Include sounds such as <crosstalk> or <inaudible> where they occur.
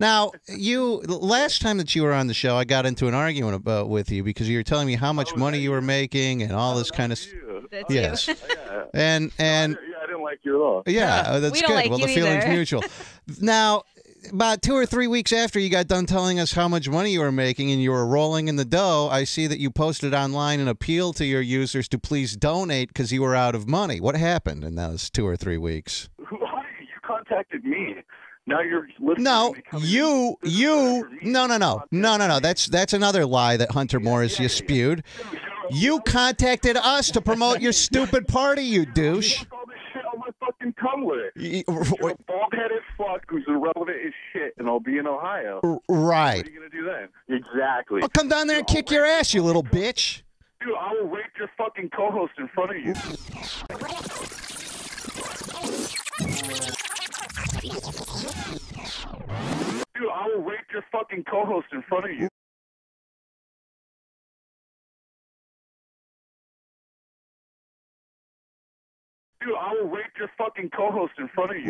Now, you last time that you were on the show, I got into an argument about with you because you were telling me how much money you were making and all this kind of. stuff. Yes. Yeah. <laughs> and and yeah, I didn't like you at all. yeah, uh, that's we good. like well, you the feeling's either. mutual. Now, about two or three weeks after you got done telling us how much money you were making and you were rolling in the dough, I see that you posted online an appeal to your users to please donate because you were out of money. What happened in those two or three weeks? <laughs> Who? How, you contacted me. Now you're listening. No, you, in. This is you, no, no, no, no, no, no. That's that's another lie that Hunter Moore's you spewed. You contacted us to promote your <laughs> stupid party, you douche. Fuck all this shit on my fucking Tumblr. Y- You're a bald-headed fuck who's irrelevant as shit, and I'll be in Ohio. Right. What are you gonna do then? Exactly. I'll come down there and kick your ass, you little bitch. Dude, I will rape your fucking co-host in front of you. Your fucking co-host in front of you. Dude, I will rape your fucking co-host in front of you.